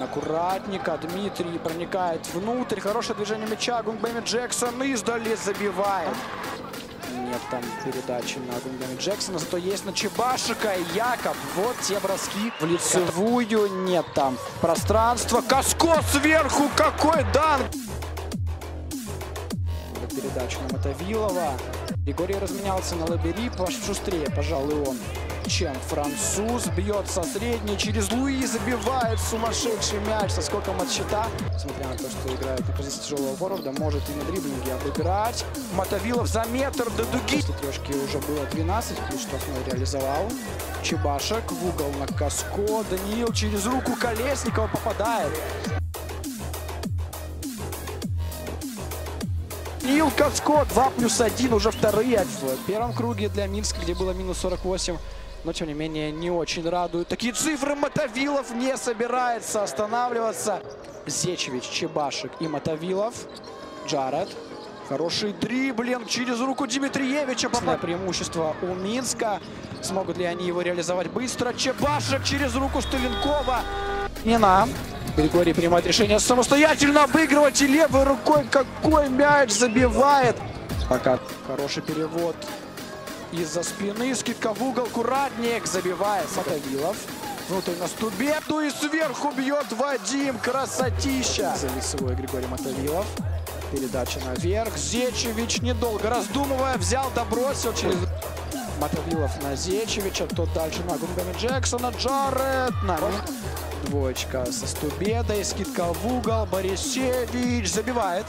Аккуратненько Дмитрий проникает внутрь. Хорошее движение мяча. Гунгбэми Джексон издали забивает. Нет там передачи на Гунгбэми Джексона. Зато есть на Чебашика и Якоб. Вот те броски в лицевую. Нет там пространства. Каско сверху. Какой дан! Передачу на Мотовилова. Григорий разменялся на Лабери. Шустрее, пожалуй, он чем француз. Бьет со средней. Через Луи забивает сумасшедший мяч со скоком от щита. Несмотря на то, что играет на позиции тяжелого форварда, может и на дриблинге обыграть. Мотовилов за метр до дуги. После трешки уже было 12, плюс штрафной реализовал. Чебашек в угол на Каско. Даниил через руку Колесникова попадает. Нил Каско 2 плюс 1, уже вторые. В первом круге для Минска, где было минус 48. Но, тем не менее, не очень радуют. Такие цифры Мотовилов не собирается останавливаться. Зечевич, Чебашек и Мотовилов. Джаред. Хороший дриблинг через руку Дмитриевича. Попадное преимущество у Минска. Смогут ли они его реализовать быстро? Чебашек через руку Стыленкова. Не нам. Григорий принимает решение самостоятельно обыгрывать и левой рукой какой мяч забивает. Пока хороший перевод из-за спины. Скидка в угол. Куратник забивает. Мотовилов. Внутрь на стубе. Ну и сверху бьет Вадим. Красотища. За лицевой Григорий Мотовилов. Передача наверх. Зечевич, недолго раздумывая, взял, добросил через... Мотовилов на Зечевича. Тот дальше на Гунгами Джексона. Джаред. На Двоечка со Стубедой. Скидка в угол. Борисевич забивает.